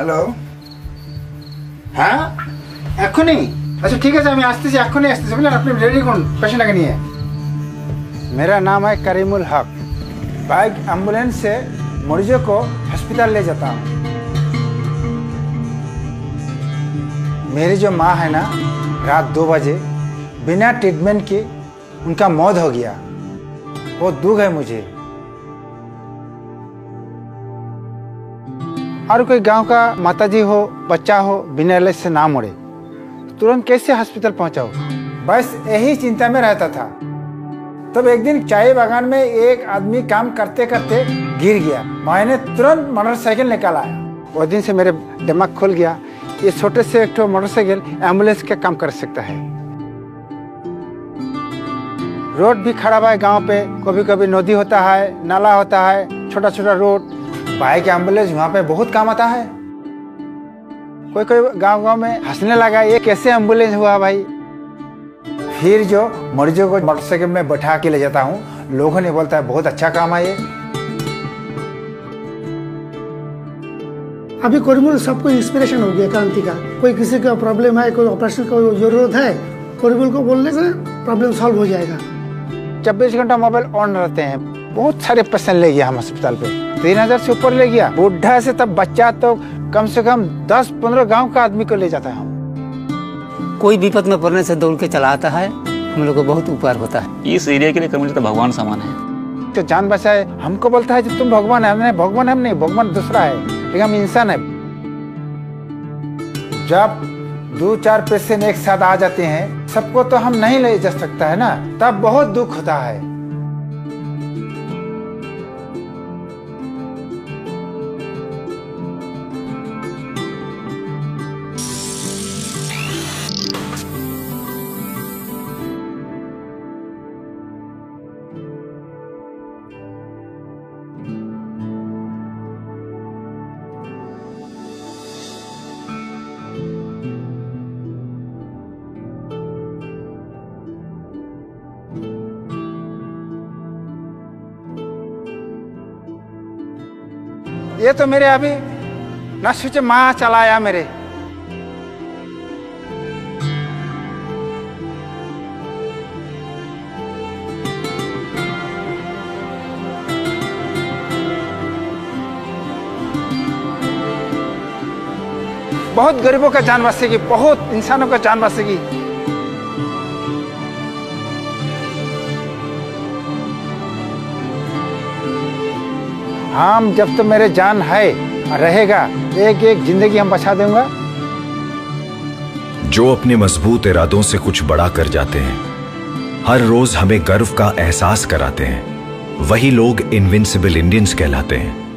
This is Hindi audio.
হ্যালো হ্যাঁ এখনই अच्छा ठीक है আমি আসতেছি এখনই আসতেছি বুঝলেন আপনি রেডি করুন পেশেন্টটাকে নিয়ে मेरा नाम है करीमुल हक बाइक एम्बुलेंस से मरीजों को हॉस्पिटल ले जाता हूँ मेरी जो माँ है ना रात दो बजे बिना ट्रीटमेंट के उनका मौत हो गया बहुत दुख है मुझे और कोई गाँव का माताजी हो, बच्चा हो बिना इलाज से ना मरे तुरंत कैसे हॉस्पिटल पहुंचाओ? बस यही चिंता में रहता था। तब एक दिन चाय बागान में एक आदमी काम करते करते गिर गया। मैंने तुरंत मोटरसाइकिल निकाल आया। वो दिन से मेरे दिमाग खुल गया ये छोटे से एक मोटरसाइकिल एंबुलेंस का काम कर सकता है। रोड भी खराब है गाँव पे। कभी कभी नदी होता है, नाला होता है छोटा छोटा रोड। बाइक एंबुलेंस वहाँ पे बहुत काम आता है। कोई कोई गाँव गाँव में हंसने लगा ये कैसे एंबुलेंस हुआ भाई? फिर जो मरीजों को मोटरसाइकिल में बैठा के ले जाता हूँ लोगों ने बोलता है बहुत अच्छा काम है ये। अभी कोरिमुल सबको इंस्पिरेशन हो गया क्रांति का। कोई किसी का प्रॉब्लम है कोई ऑपरेशन का ज़रूरत है कोरिमुल को बोलने से प्रॉब्लम सॉल्व हो जाएगा। चौबीस घंटा मोबाइल ऑन रहते हैं। बहुत सारे पेशेंट ले गया हम अस्पताल पे। तीन हज़ार से ऊपर ले गया। बुढ़ा से तब बच्चा तो कम से कम दस पंद्रह गाँव का आदमी को ले जाता है। हम कोई विपद में पड़ने से दौड़ के चला आता है हम लोग को बहुत उपकार होता है। इस एरिया के लिए कर्मचारी तो भगवान समान है। तो जान बचाए हमको बोलता है कि तुम भगवान है नहीं भगवान हम नहीं भगवान दूसरा है। लेकिन हम इंसान है। जब दो चार पेशेंट एक साथ आ जाते हैं सबको तो हम नहीं ले जा सकता है ना? तब बहुत दुख होता है। ये तो मेरे अभी न सोचे माँ चलाया मेरे। बहुत गरीबों का जान बचेगी बहुत इंसानों का जान बचेगी हम जब तो मेरे जान है, रहेगा। एक एक ज़िंदगी हम बचा दूँगा। जो अपने मज़बूत इरादों से कुछ बड़ा कर जाते हैं, हर रोज हमें गर्व का एहसास कराते हैं। वही लोग इनविंसिबल इंडियंस कहलाते हैं।